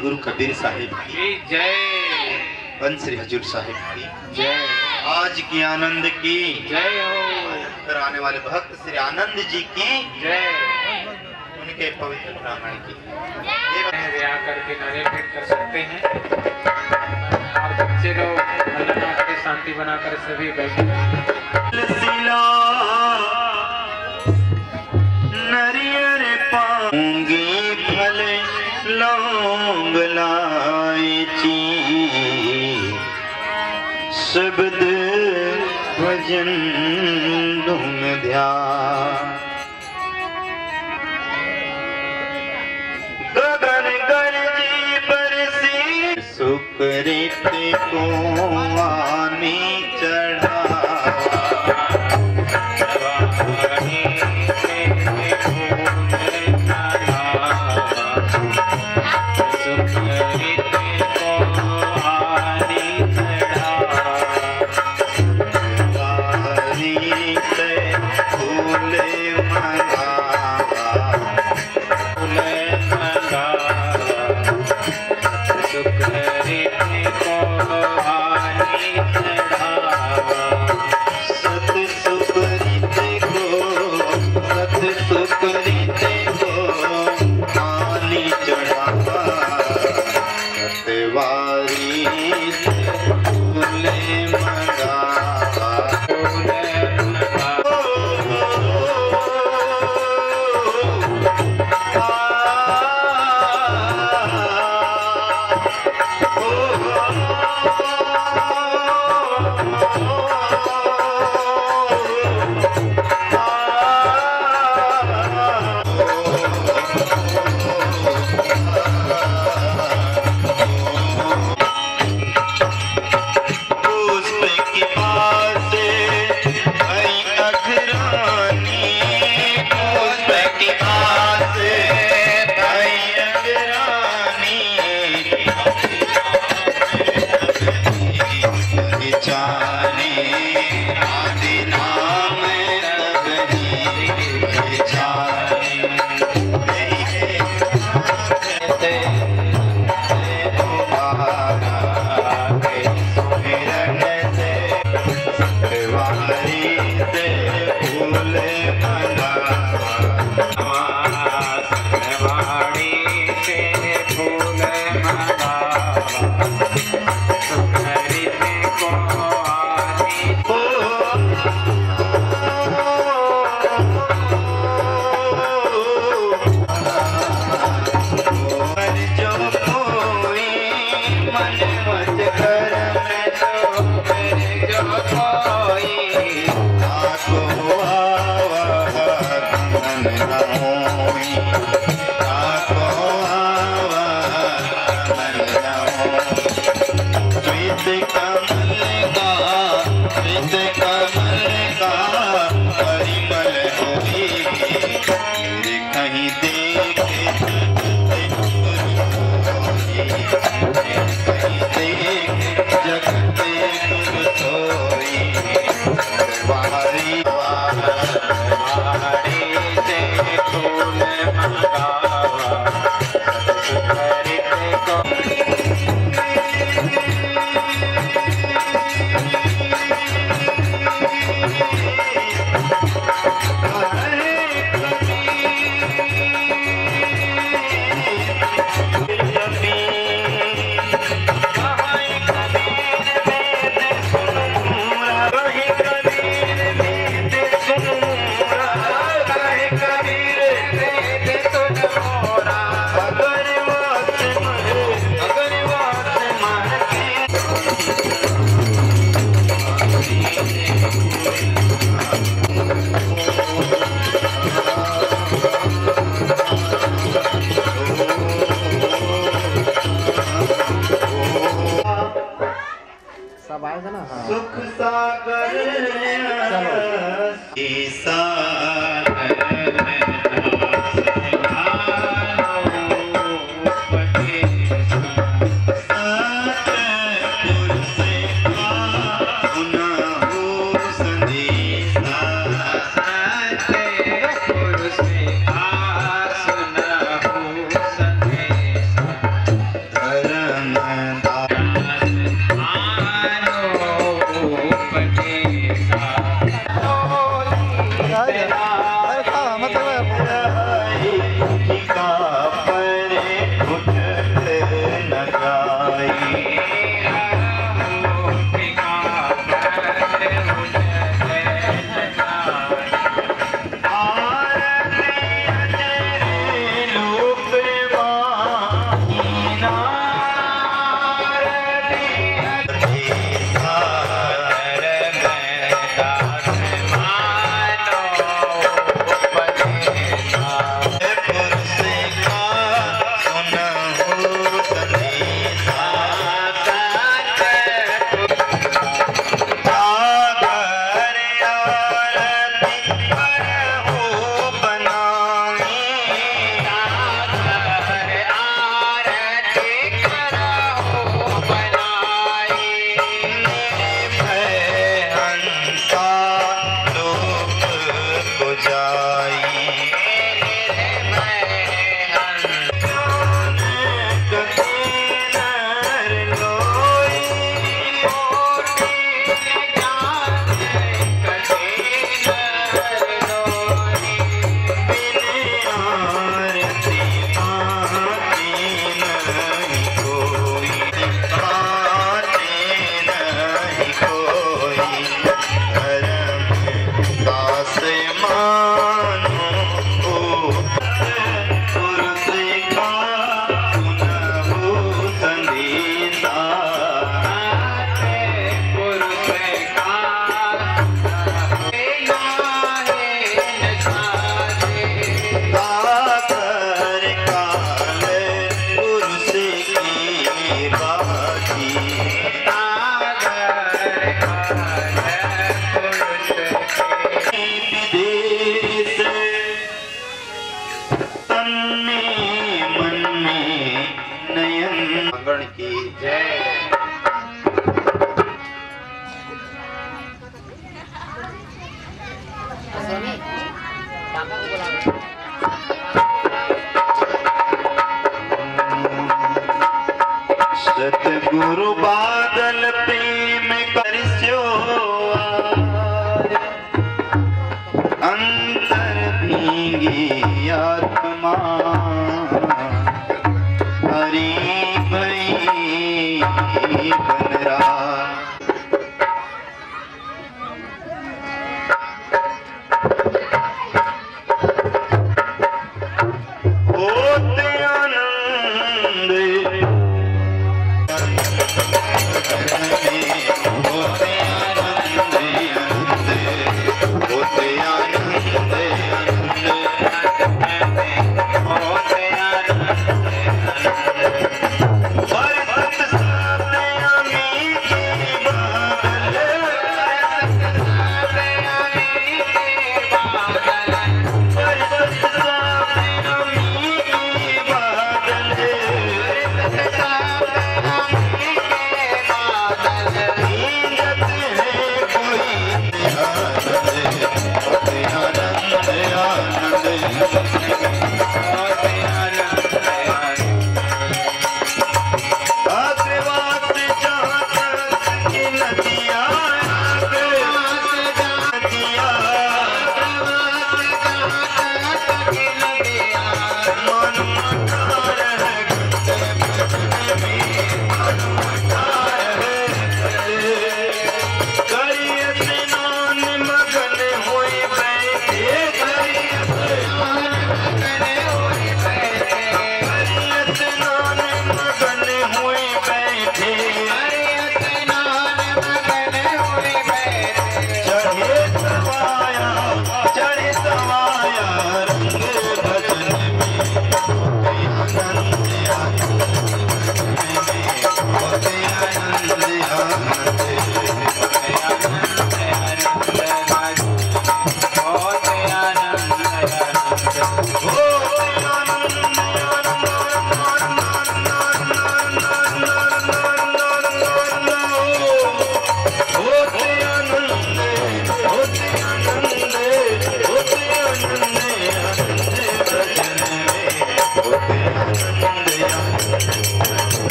सदगुरु कबीर साहिब की। जय। पंच श्री हजूर साहिब की। जय। आज की आनंद की। जय हो। आने वाले भक्त श्री आनंद जी की। जय। उनके पवित्र ब्राह्मण की। करके नरेट कर सकते हैं। और बच्चे लोग शांति बनाकर सभी बैठे। भजन धुन ध्यान गगन गरजी बरसी सुकृत को आनी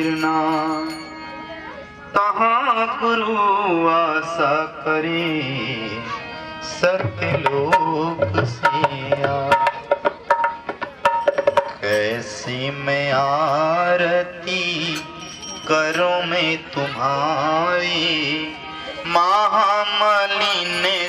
फिरना कहाँ गुरु आशा करे? सतलोक सिया। कैसी मैं आरती करो मैं तुम्हारी। महामलिने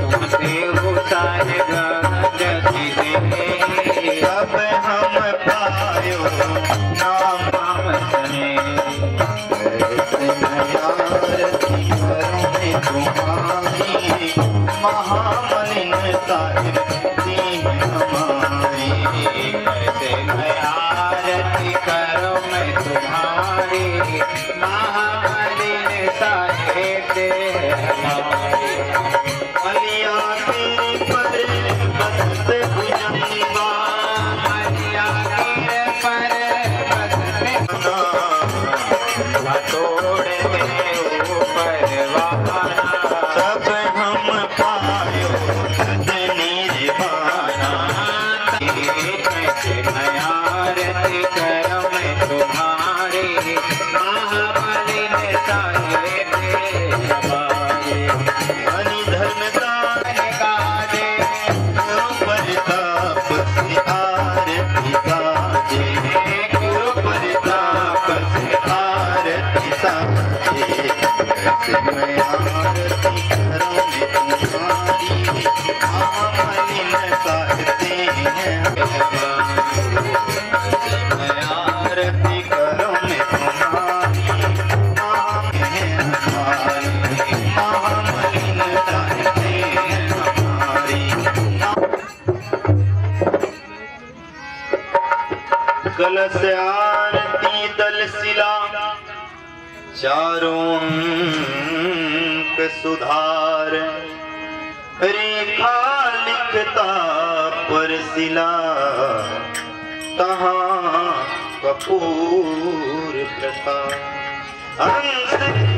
तुमसे summer. दिला तहां कपूर प्रथा अंधे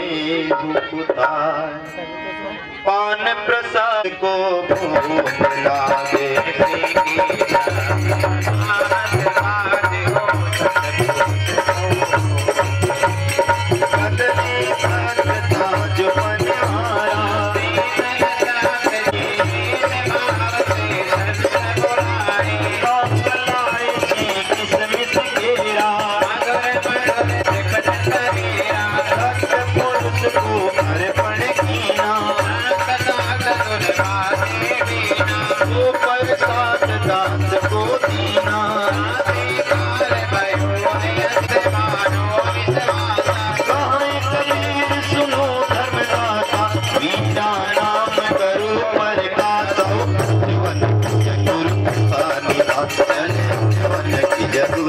दे पान प्रसाद को भोग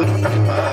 की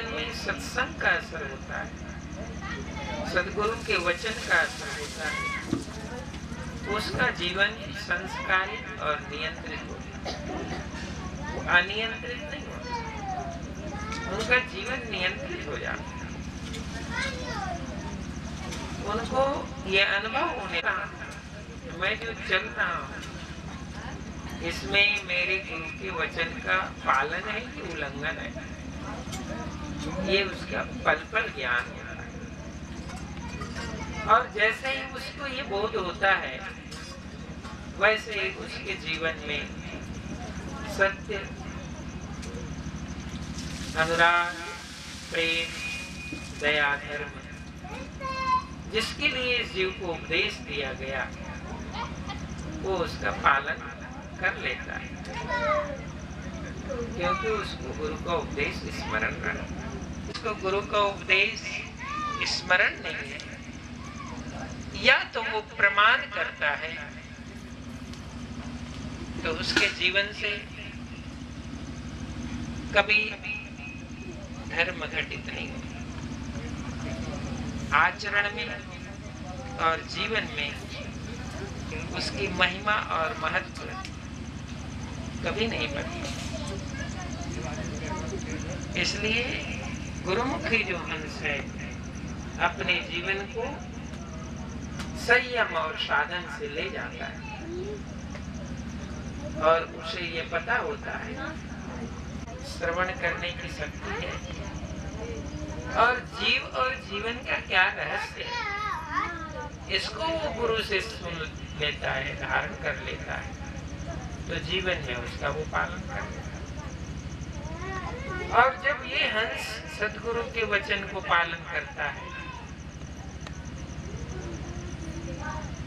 जीवन में सत्संग का असर होता है सदगुरु के वचन का असर होता है उसका जीवन संस्कारित और नियंत्रित होता है अनियंत्रित नहीं होता उनका जीवन नियंत्रित हो जाता है उनको ये अनुभव होने का मैं जो चल रहा हूँ इसमें मेरे गुरु के वचन का पालन है कि उल्लंघन है ये उसका पल पल ज्ञान है। और जैसे ही उसको ये बोध होता है, वैसे ही उसके जीवन में सत्य, अनुराग, प्रेम, दया, धर्म, जिसके लिए इस जीव को उपदेश दिया गया, वो उसका पालन कर लेता है। क्योंकि उसको गुरु का उपदेश स्मरण रहा उसको गुरु का उपदेश स्मरण नहीं है। या तो वो प्रमाण करता है तो उसके जीवन से कभी धर्म घटित नहीं होता। आचरण में और जीवन में उसकी महिमा और महत्व कभी नहीं बढ़ती। इसलिए गुरुमुखी जो हंस है, अपने जीवन को संयम और साधन से ले जाता है। और उसे ये पता होता है, श्रवण करने की शक्ति है। और जीव और जीवन का क्या रहस्य है, इसको वो गुरु से सुन लेता है, धारण कर लेता है। तो जीवन में उसका वो पालन कर लेता है। और जब ये हंस सदगुरु के वचन को पालन करता है।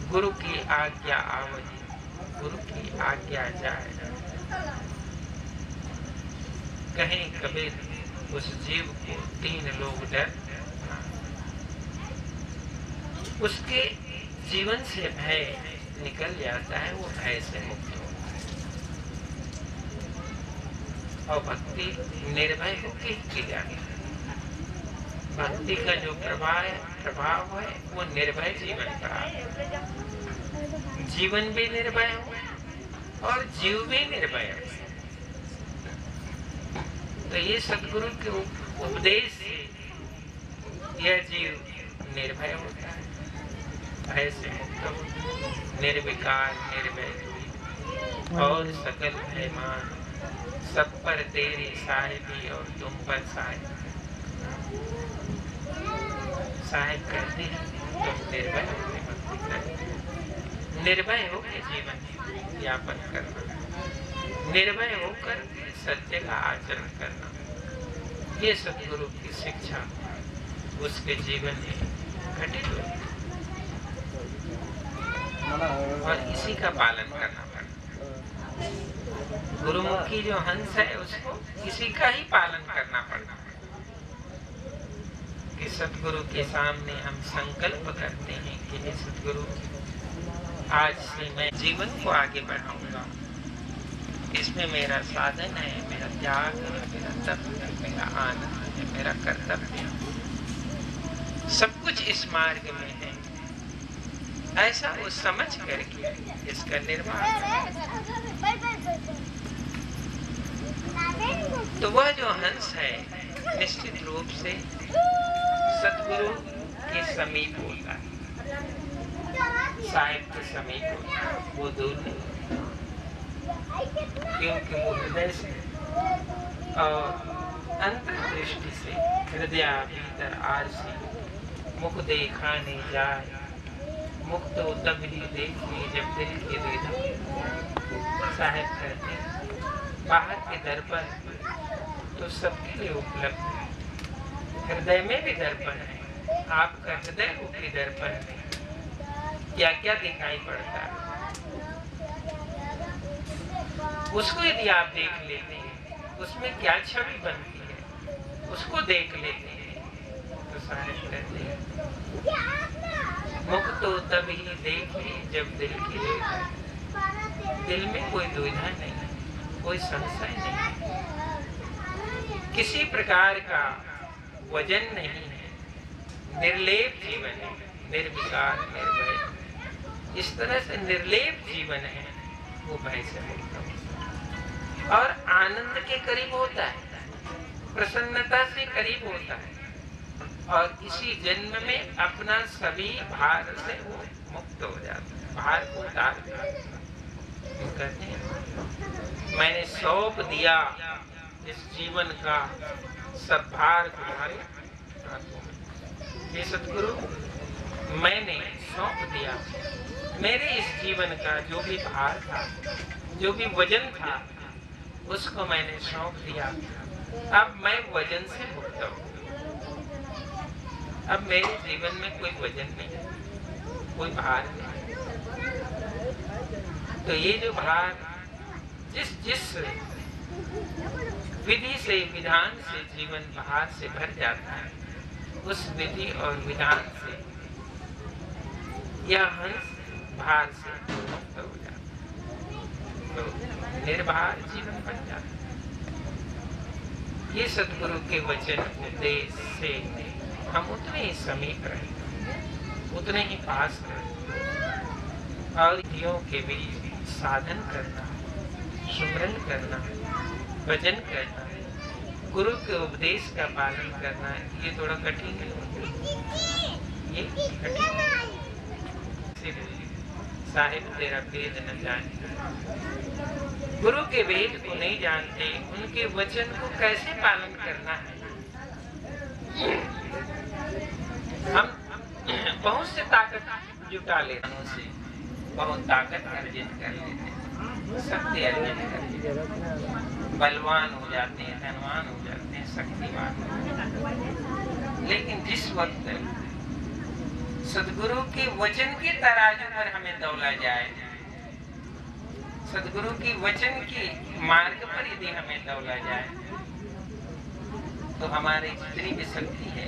गुरु की आज्ञा आवजी गुरु की आज्ञा जाए कहीं कबीर उस जीव को तीन लोग डर। उसके जीवन से भय निकल जाता है, वो भय से मुक्त होता है। और भक्ति निर्भय होकर की जाती है। भक्ति का जो प्रभाव है प्रभाव है, वो निर्भय जीवन का जीवन भी निर्भय हो और जीव भी निर्भय हो। तो ये सदगुरु के उपदेश से यह जीव निर्भय होता है। भय से मुक्त निर्विकार, निर्भय और सकल भयमान, सब पर तेरी साहिबी और तुम पर साहिब हैं तुम निर्भय कर निर्भय होकर जीवन यापन करना। निर्भय होकर सत्य का आचरण करना। ये सदगुरु की शिक्षा उसके जीवन में घटित हो और इसी का पालन करना पड़ता गुरुमुखी जो हंस है, उसको इसी का ही पालन करना पड़ता कि सदगुरु के सामने हम संकल्प करते हैं कि हे सदगुरु, आज से मैं जीवन को आगे बढ़ाऊँगा। इसमें मेरा साधन है, मेरा त्याग है, मेरा तप है, मेरा आनंद है, मेरा कर्तव्य है। सब कुछ इस मार्ग में है। ऐसा वो समझ करके इसका निर्माण तो वह जो हंस है, निश्चित रूप से सदगुरु के समीप होता है। साहिब के समीप होता है। वो दूर नहीं क्योंकि वो हृदय से और अंतर्दृष्टि से हृदय भीतर आरसी मुख देखा नहीं जाए। मुख तो तब ही देखिए जब दिल के वेदन साहेब कहते बाहर के दर पर तो सबके लिए उपलब्ध हृदय में भी दर्पण है। आपका हृदय मुखी दर्पण है। क्या क्या दिखाई पड़ता है? उसको यदि आप देख लेते हैं, उसमें क्या छवि बनती है, उसको देख लेते हैं तो सारे कहते हैं, मुख तो तभी देखे जब दिल की दिल में कोई दुविधा नहीं, कोई संशय नहीं। किसी प्रकार का वज़न नहीं है। निर्लेप जीवन है, निर्विकार, निर्भय। इस तरह से निर्लेप जीवन है, वो भय से मुक्त होता है। और आनंद के करीब होता है, प्रसन्नता से करीब होता है। और इसी जन्म में अपना सभी भार से वो मुक्त हो जाता है, भार को उतार कहते हैं, मैंने सौंप दिया इस जीवन का सब भार तुम्हारे हे। सतगुरु मैंने सौंप दिया। मेरे इस जीवन का जो भी भार था, जो भी वज़न था, उसको मैंने सौंप दिया। अब मैं वज़न से मुक्त हूँ। अब मेरे जीवन में कोई वज़न नहीं, कोई भार नहीं। तो ये जो भार, जिस जिस विधि से, विधान से, जीवन बाहर से भर जाता है। उस विधि और विधान से यह हंस भार से मुक्त हो जाता है। तो निर्भार जीवन बन जाता है। ये सदगुरु के वचन उपदेश से हम उतने ही समीप रहे उतने ही पास रहे और के बीच साधन करना सुमरन करना भजन करना गुरु के उपदेश का पालन करना ये थोड़ा कठिन है। ये कठिन साहिब, तेरा वेद न जाने गुरु के वेद को नहीं जानते, उनके वचन को कैसे पालन करना है? हम बहुत से ताकत जुटा लेते हैं बहुत ताकत अर्जित कर लेते हैं। शक्ति लेते बलवान हो जाते हैं, धनवान हो जाते हैं, शक्तिवान लेकिन जिस वक्त सदगुरु के वचन के तराजू पर हमें दौला जाए, सदगुरु की वचन के मार्ग पर यदि हमें दौला जाए तो हमारी जितनी भी शक्ति है,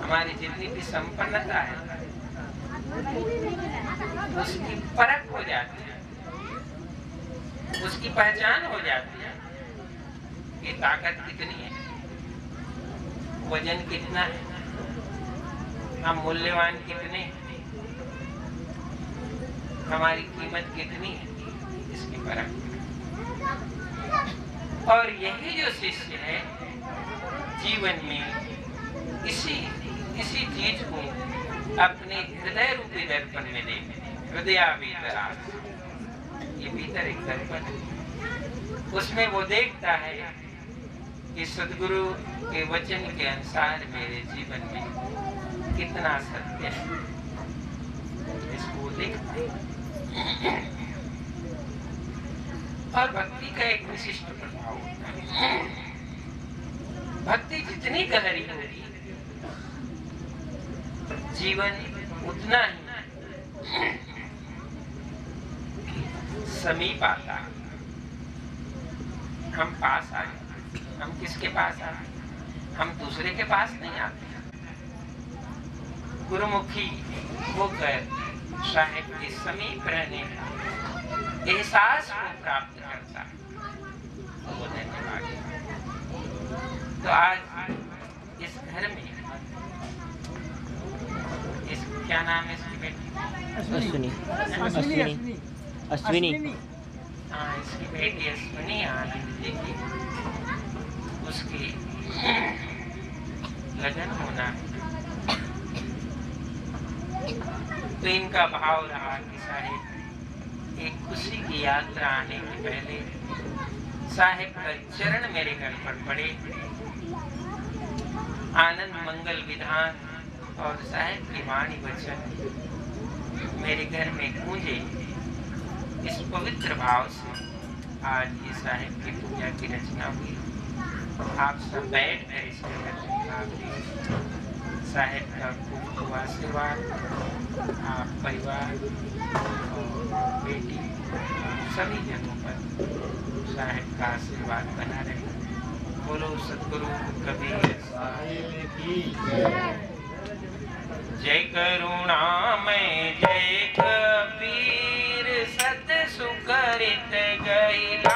हमारी जितनी भी संपन्नता है, उसकी परख हो जाती है। उसकी पहचान हो जाती है कि ताकत कितनी है, वज़न कितना है, हम मूल्यवान कितने हमारी कीमत कितनी है, इसकी परख और यही जो शिष्य है, जीवन में इसी इसी चीज़ को अपने हृदय रूपी दर्पण में देखे हृदय भीतर ये भीतर एक दर्पण उसमें वो देखता है कि सदगुरु के वचन के अनुसार मेरे जीवन में कितना सत्य है। इसको देखता और भक्ति का एक विशिष्ट प्रभाव भक्ति जितनी गहरी होगी जीवन उतना ही समीप आता। हम पास आ गए हम किसके पास आ हम दूसरे के पास नहीं आते। गुरुमुखी होकर साहेब के समीप रहने का एहसास को प्राप्त करता वो धन्यवाद। तो आज इस घर में इस क्या नाम है इसकी बेटी? अश्विनी। अश्विनी। अश्विनी। हाँ होना। तो इनका भाव रहा कि साहेब, एक खुशी की यात्रा आने के पहले साहेब का चरण मेरे घर पर पड़े। आनंद मंगल विधान और साहेब की वाणी वचन मेरे घर में गूंजे। पवित्र भाव से आज ये साहिब की पूजा की रचना हुई। आप सब बैठ कर इसके साहेब का खूब आशीर्वाद। आप परिवार और बेटी सभी जगहों पर साहेब का आशीर्वाद बना रहे बोलो, सतगुरु कबीर जय करुणामय जय कबीर। सत सुकरित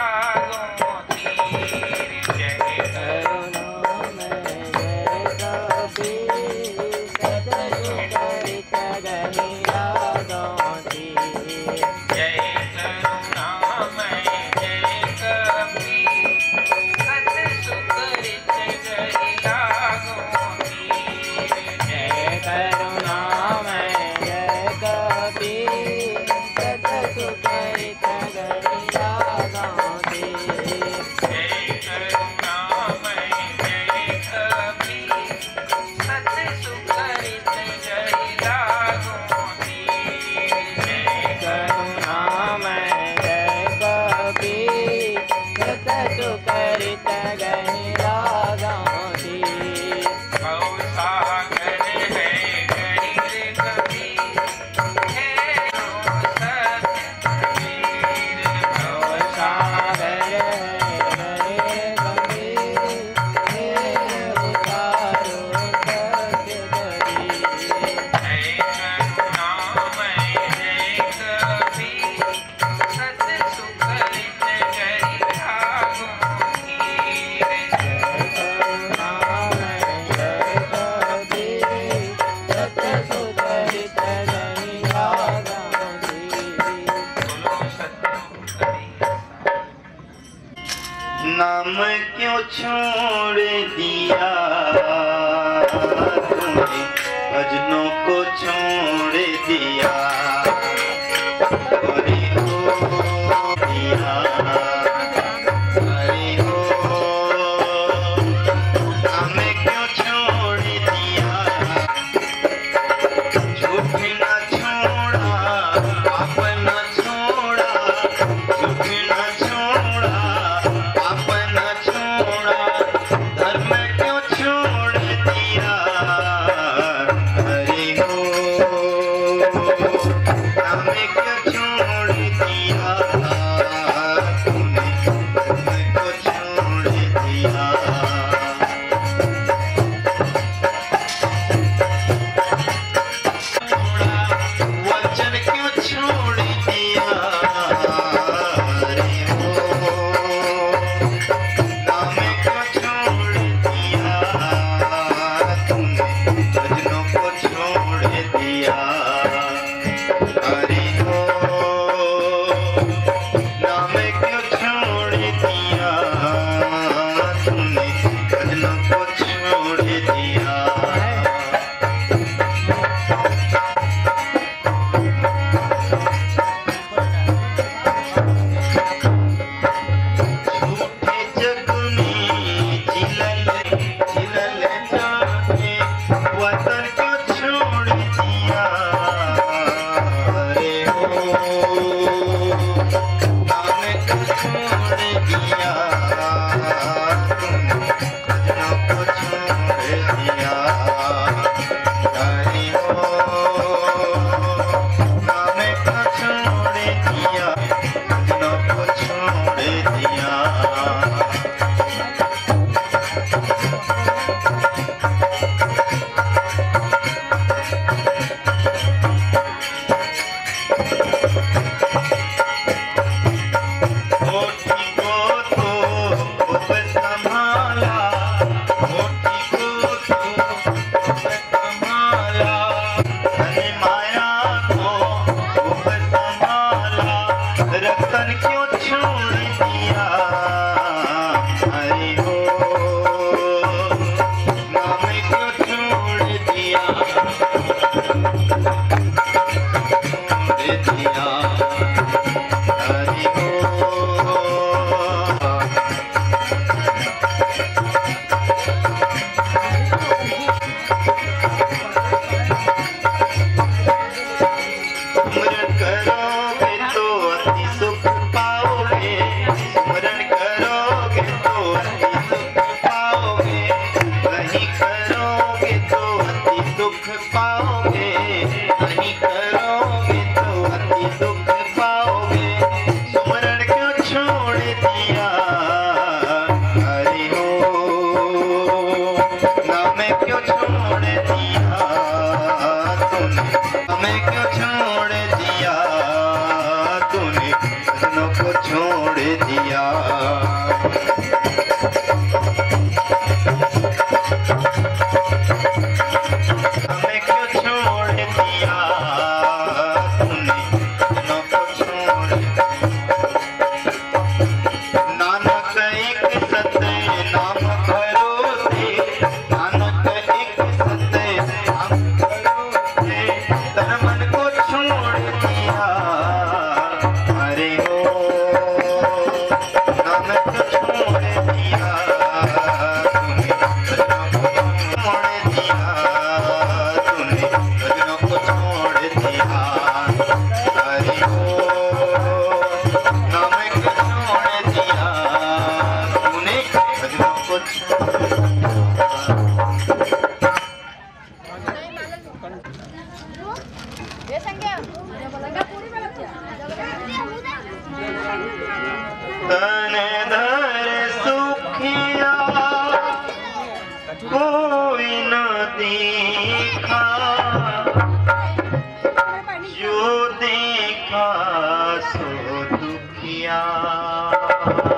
तो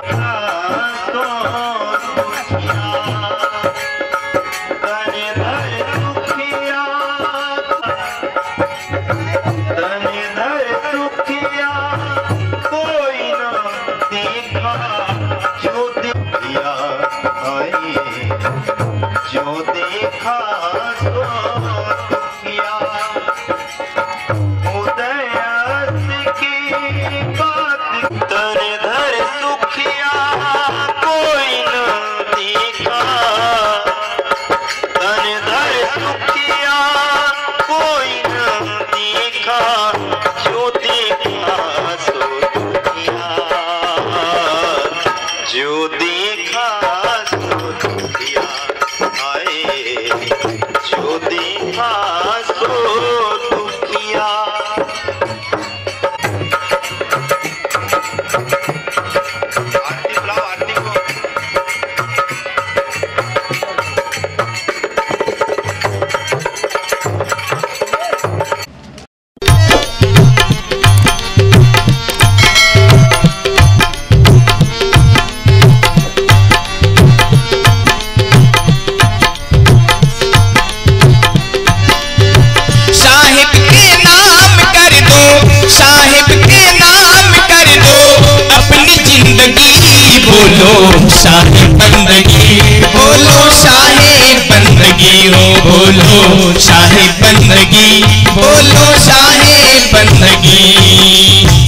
बोलो साहिब बंदगी, बोलो साहिब बंदगी।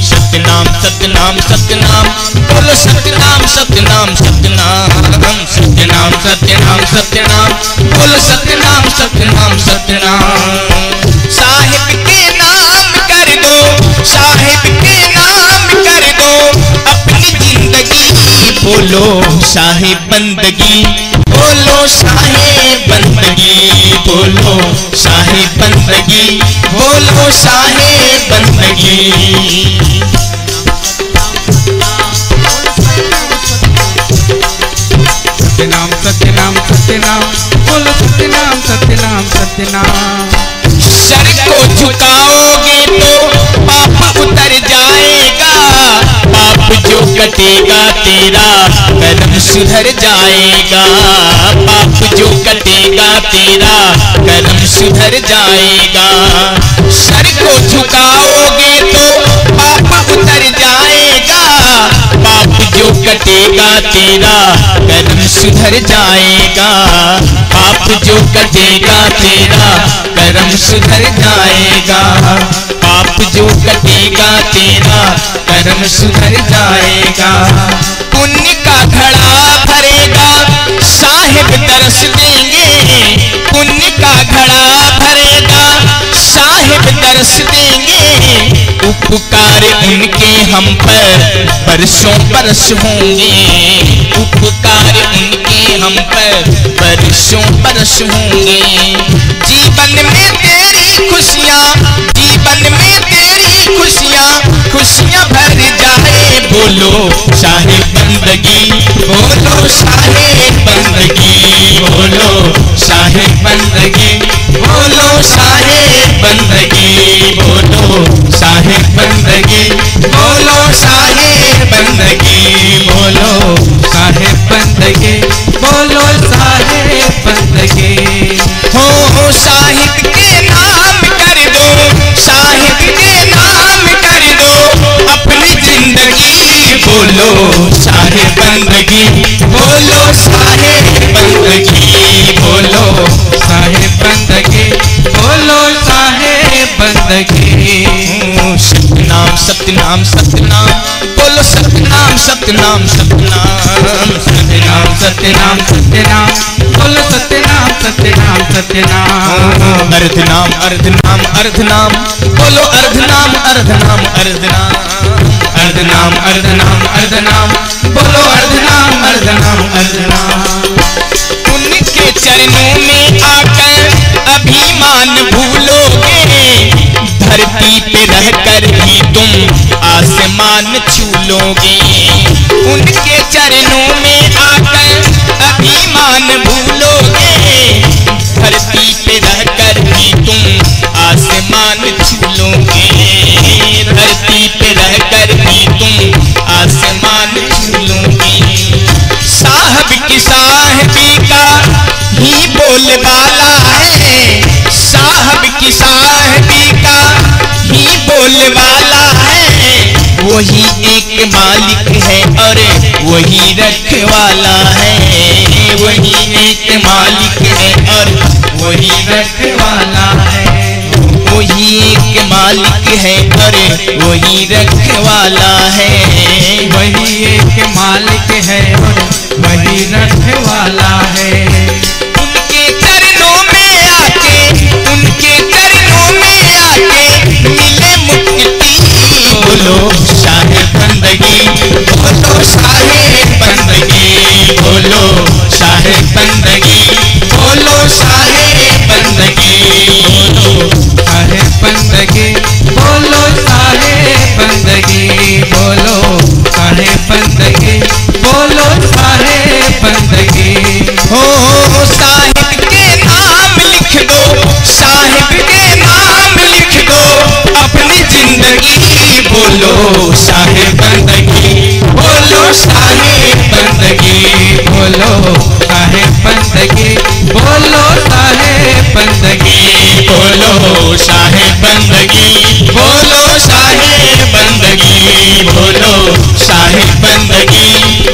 सतनाम सतनाम सतनाम, बोलो सतनाम सतनाम सतनाम सतनाम सतनाम सतनाम, बोलो सतनाम सतनाम सतनाम। साहिब के नाम कर दो, साहिब के नाम कर दो, अपनी ज़िंदगी बोलो साहिब बंदगी, बोलो साहिब बंदगी बोलो साहिब बंदगी, बोलो साहिब बंदगी। सत्यनाम सत्यनाम सत्यनाम, बोलो सत्यनाम सत्यनाम सत्यनाम। सर को झुकाओगे कटेगा तेरा कर्म सुधर जाएगा। पाप जो कटेगा तेरा कर्म सुधर जाएगा। सर को झुकाओगे तो पाप उतर जाएगा। पाप जो कटेगा तेरा कर्म सुधर जाएगा। पाप जो कटेगा तेरा कर्म सुधर जाएगा। पाप जो कटेगा तेरा कर्म सुधर जाएगा। पुण्य का घड़ा भरेगा। साहिब तरस देंगे। पुण्य का घड़ा भरेगा। साहिब तरस देंगे। उपकार उनके हम पर बरसों बरस होंगे। उपकार उनके हम पर बरसों बरस होंगे। जीवन में तेरी खुशियाँ सतनाम सतनाम सतनाम सत्यनाम सत्यनाम। बोलो सत्यनाम सत्यनाम सत्यनाम। अर्धनाम अर्धनाम अर्धनाम। बोलो अर्धनाम अर्धनाम अर्धनाम। अर्धनाम अर्धनाम अर्धनाम। बोलो अर्धनाम अर्धनाम अर्धनाम। उनके चरणों में आकर अभिमान भूलोगे। धरती पे रहकर तुम आसमान छू लोगे उनके चरणों में आकर अभिमान भूलोगे। धरती पे रह कर भी तुम आसमान छू लोगे धरती पे रह कर भी तुम आसमान छू लोगे साहब की साहबी का ही बोल बाला है। वही एक मालिक है और वही रखवाला है, वही एक मालिक है और वही रखवाला है। वही एक मालिक है और वही रखवाला है। वही एक मालिक है और वही रखवाला है। बोलो शाहे बंदगी। बोलो शाहे बंदगी। बोलो शाहे बंदगी। शाहे बंदगी बोलो शाहे बंदगी बोलो साहे बंदगी बोलो साहे बंदगी बोलो शाहे बंदगी बोलो शाहे बंदगी बोलो शाहे बंदगी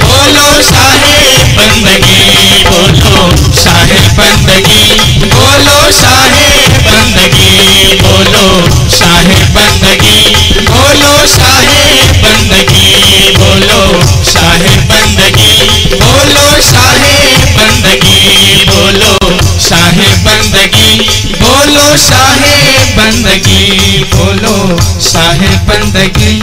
बोलो शाहे बंदगी बोलो शाहे बंदगी, बोलो शाहे बंदगी, बोलो शाहे बंदगी। बंदगी बोलो साहे बंदगी बोलो बंदगी बोलो बंदगी बोलो बंदगी बोलो शाहे बंदगी।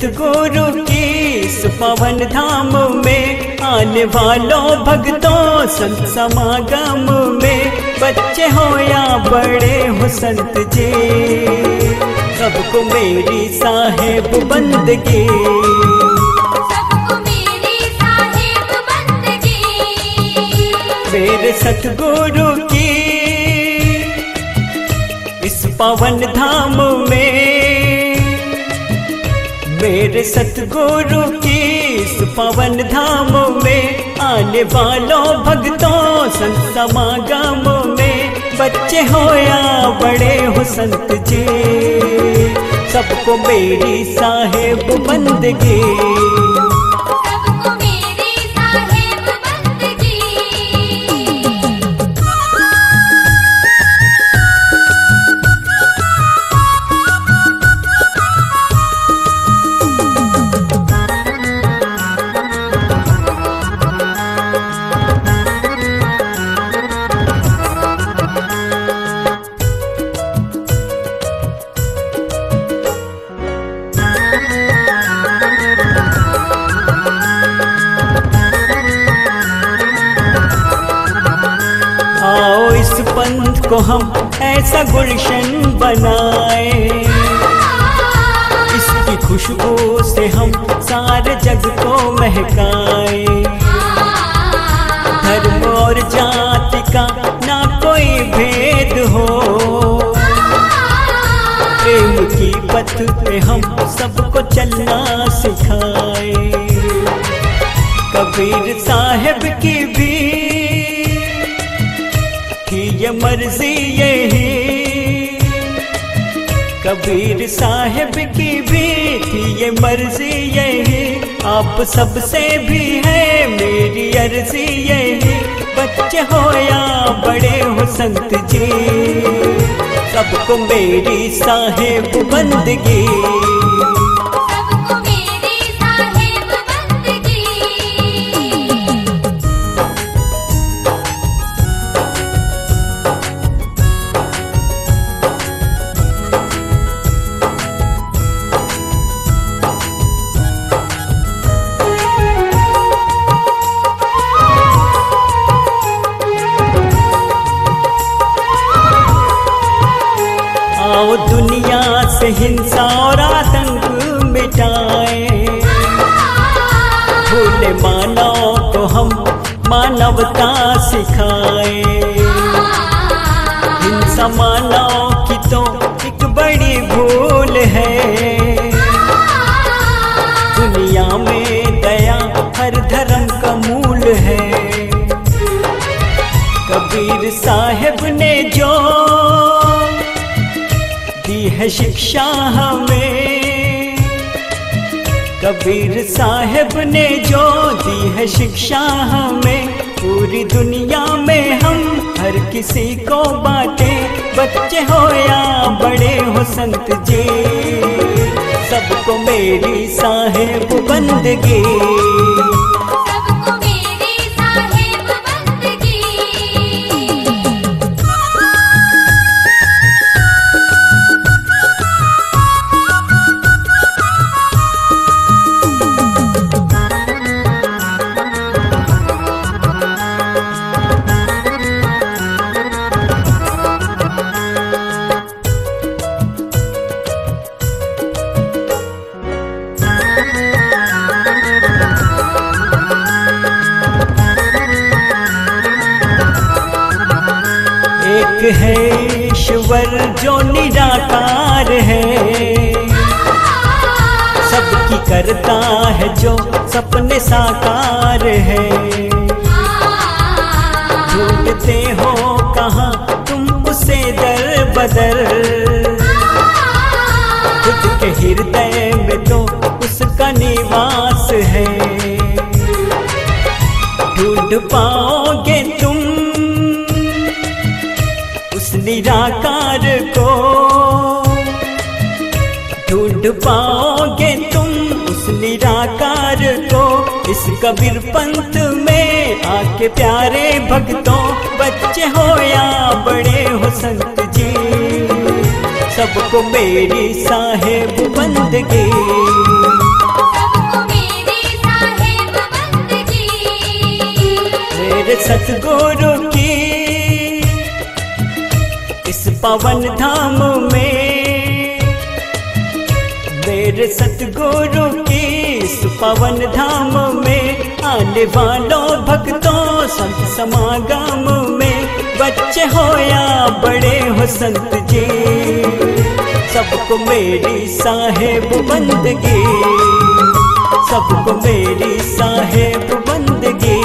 सतगुरु की इस पवन धाम में आने वालों भक्तों संत समागम में बच्चे हो या बड़े हो संत जी। सबको मेरी साहेब बंदगी। सबको बंदगी। मेरे सतगुरु की इस पवन धाम में मेरे सतगुरु की इस पवन धाम में आने वालों भक्तों, संत समागम में बच्चे हो या बड़े हो संत जी। सबको मेरी साहेब बंदगी। ऐसा गुलशन बनाए। इसकी खुशबू से हम सारे जग को महकाए। धर्म और जाति का ना कोई भेद हो। प्रेम की पथ पे हम सबको चलना सिखाए। कबीर साहेब की भी ये मर्ज़ी यही कबीर साहेब की भी थी ये मर्ज़ी यही, आप सबसे भी है, मेरी अर्जी यही। बच्चे हो या बड़े हो संत जी, सबको मेरी साहेब बंदगी। चिंता और आतंक मिटाए। भूले मानव को हम मानवता सिखाए। हिंसा मानव की तो एक बड़ी भूल है। दुनिया में दया हर धर्म का मूल है। कबीर साहब है शिक्षा हमें। कबीर साहब ने जो दी है शिक्षा हमें, पूरी दुनिया में हम हर किसी को बांटे। बच्चे हो या बड़े हो संत जी, सबको मेरी साहेब बंदगी। करता है जो सपने साकार है। ढूंढते हो कहाँ तुम उसे दर बदर। खुद के हृदय में तो उसका निवास है। ढूंढ पाओगे तुम उस निराकार को। ढूंढ पाओगे तुम इस कबीर पंथ में आके प्यारे भक्तों बच्चे हो या बड़े हो संत जी सबको मेरी साहेब बंदगी सबको मेरी साहेब बंदगी मेरे सतगुरु की इस पवन धाम में मेरे सतगुरु की इस पवन धाम में, आने वालों भक्तों संत समागम में, बच्चे हो या बड़े हो संत जी। सबको मेरी साहेब बंदगी, सबको मेरी साहेब बंदगी।